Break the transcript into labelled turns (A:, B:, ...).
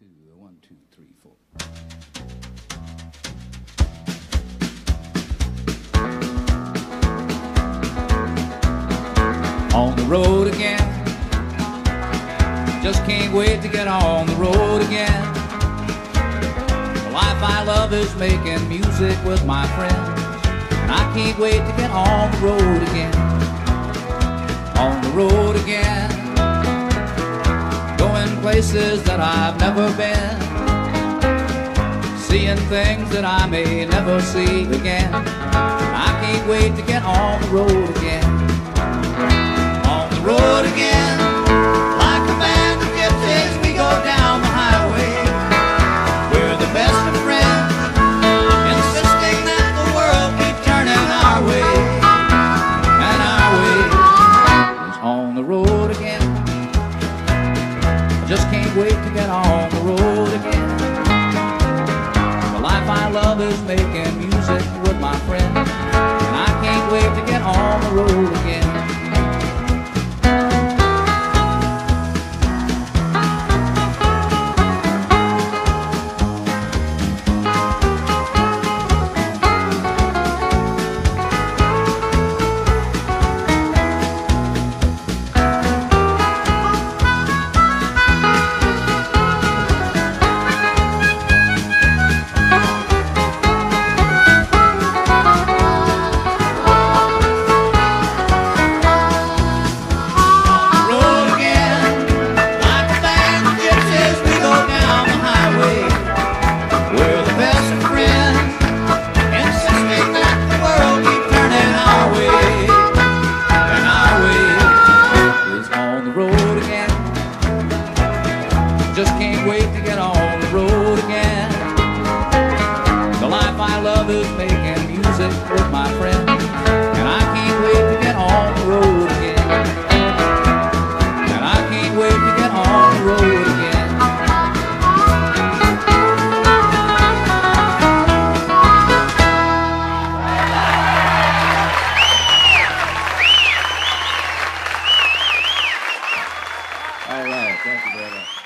A: two, one, two, three, four. On the road again. Just can't wait to get on the road again. The life I love is making music with my friends. And I can't wait to get on the road again. Places that I've never been. Seeing things that I may never see again. I can't wait to get on the road again. Just can't wait to get on the road again. The life I love is making music with my friends. With my friends. And I can't wait to get on the road again. And I can't wait to get on the road again. All right, thank you very much.